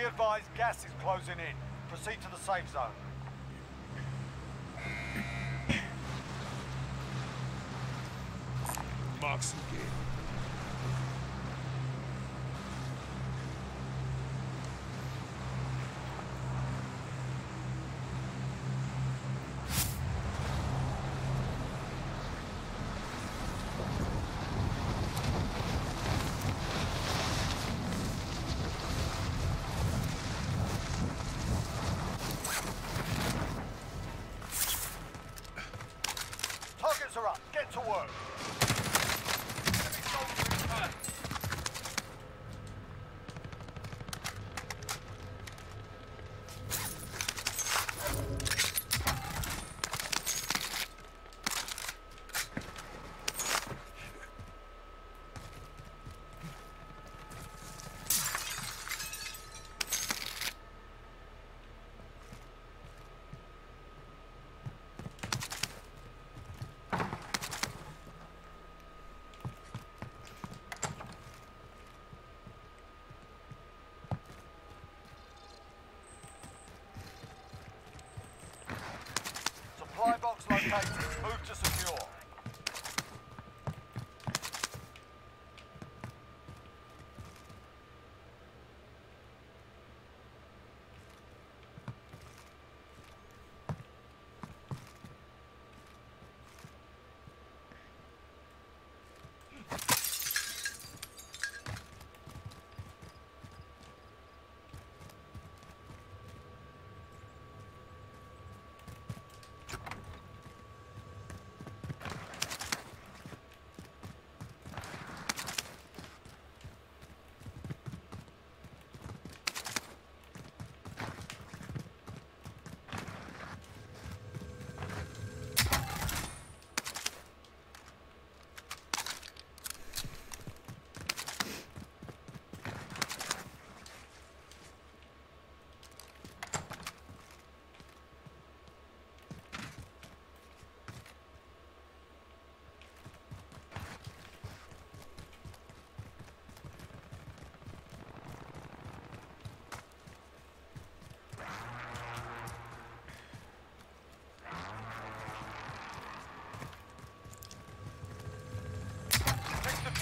Be advised, gas is closing in. Proceed to the safe zone. Marks again. Targets are up. Get to work. Enemy soldier in front. Supply box located. Move to secure.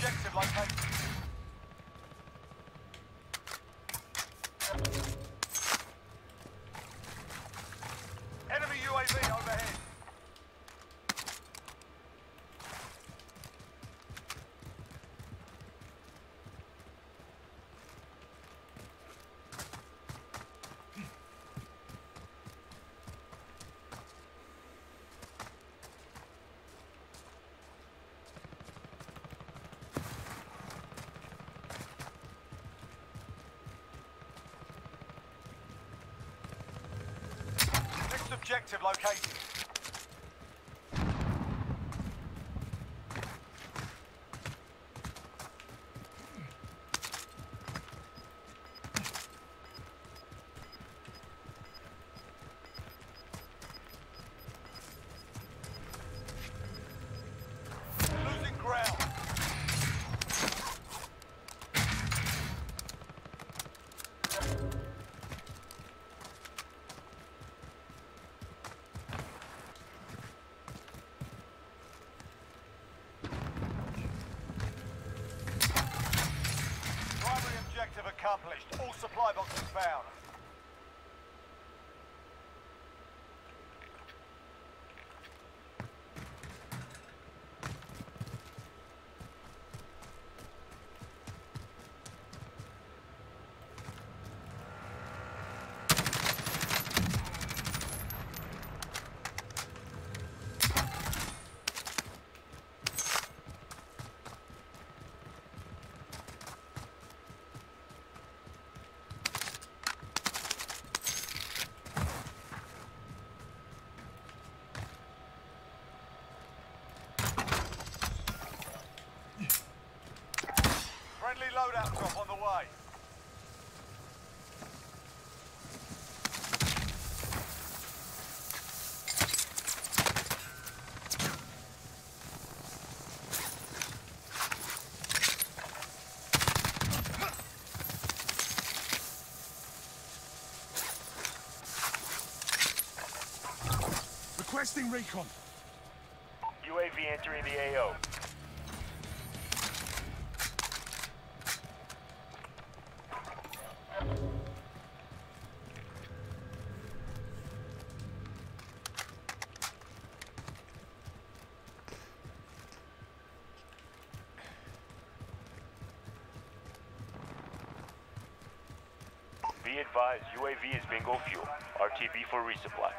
Next objective located. Enemy UAV overhead. Next objective located. All supply boxes found. Friendly loadout drop on the way. Recon. UAV entering the AO. Be advised, UAV is bingo fuel. RTB for resupply.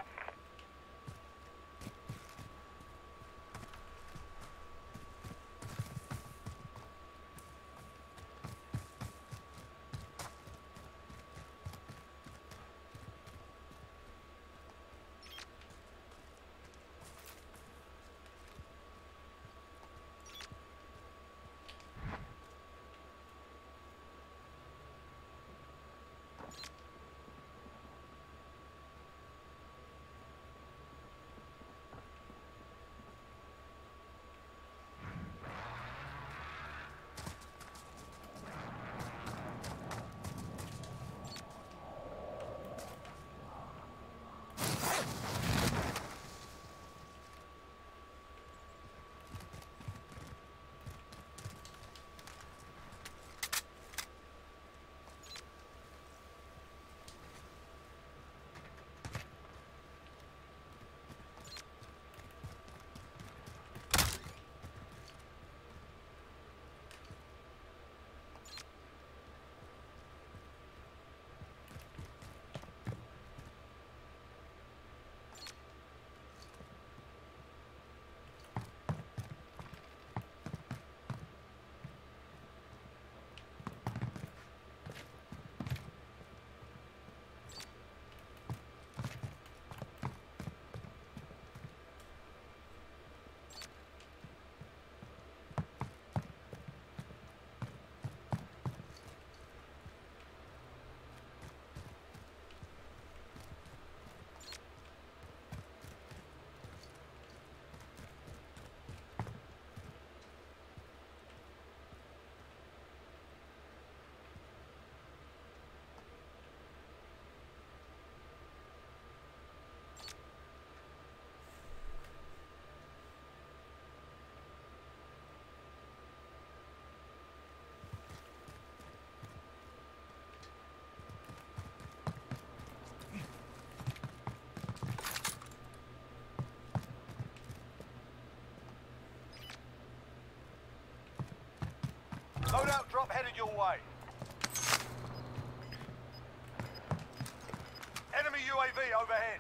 Loadout drop headed your way. Enemy UAV overhead.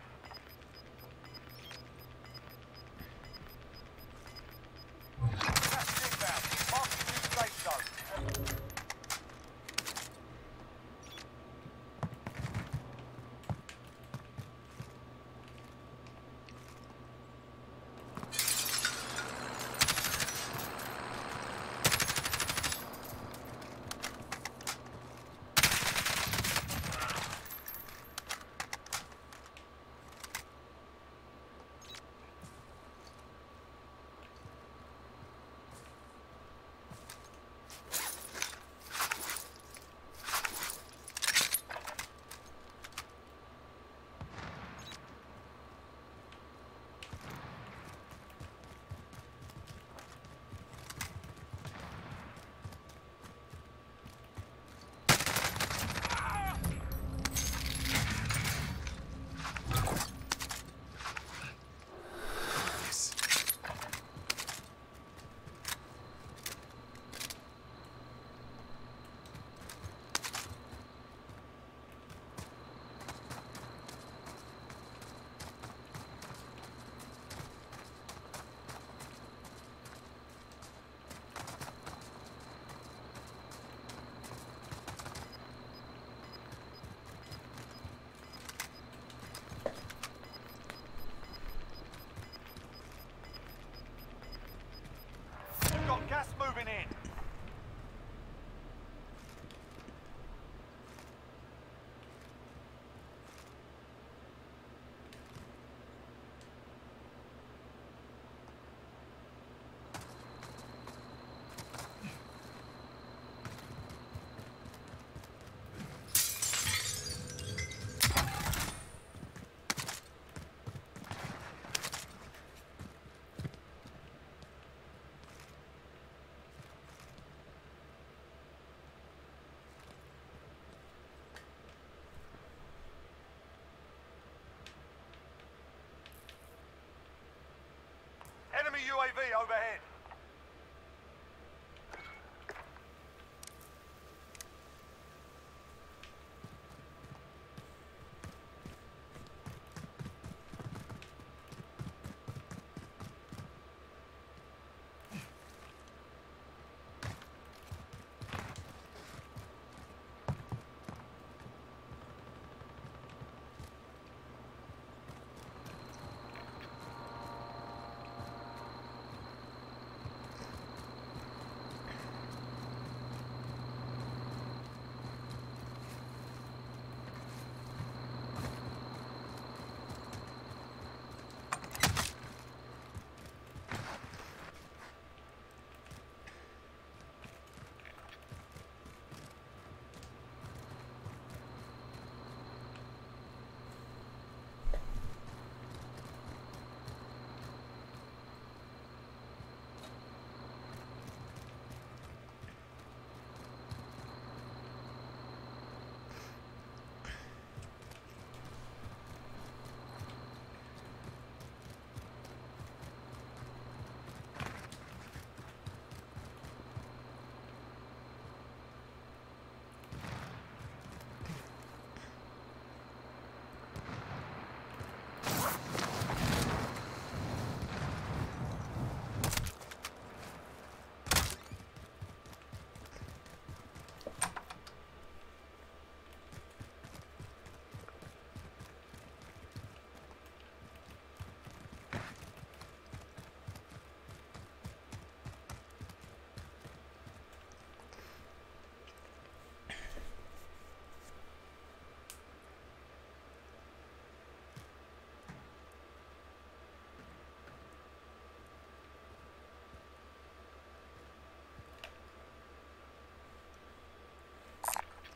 UAV overhead.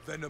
Vendor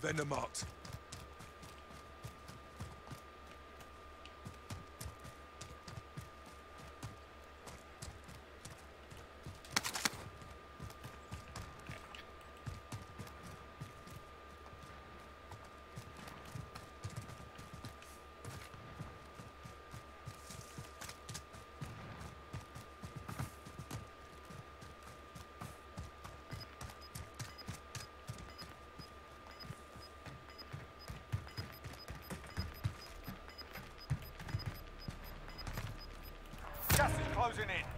Vendor marked. Gas is closing in.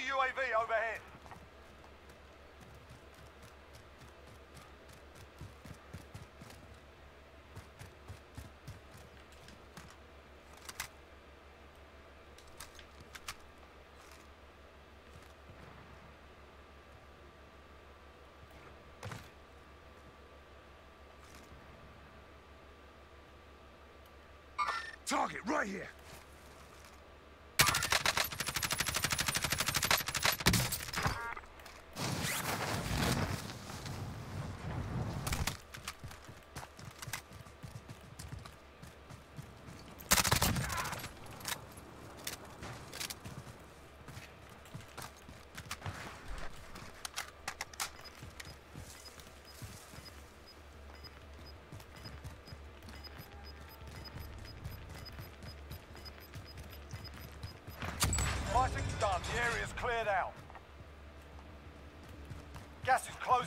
Enemy UAV overhead. Target right here.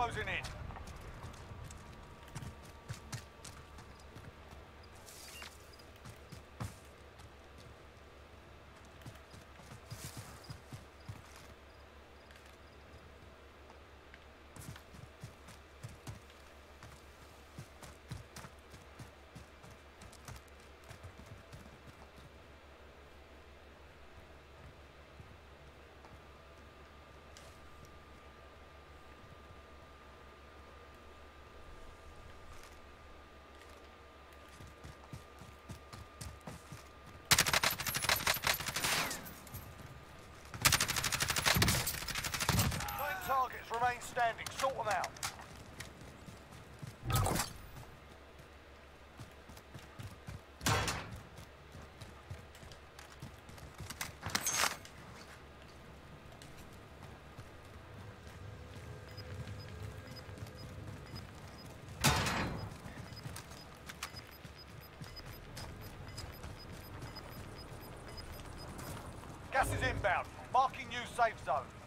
closing in. Standing. Sort them out. Gas is inbound. Marking new safe zone.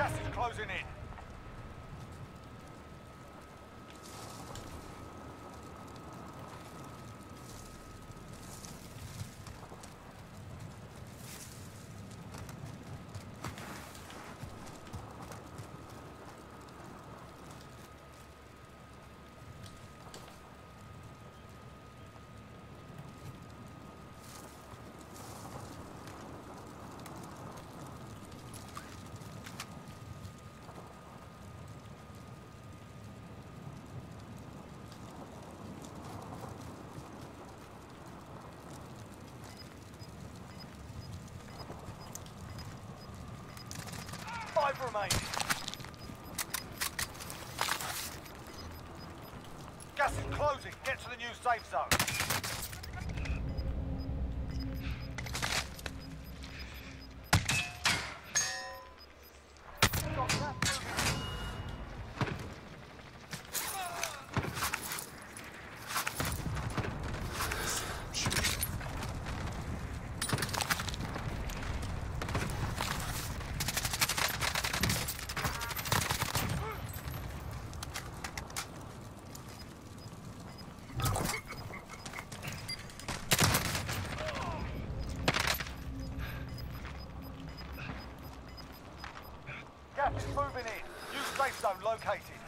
Gas is closing in. Five remaining. Gas is closing. Get to the new safe zone. Got gas moving. Gas is moving in. New safe zone located.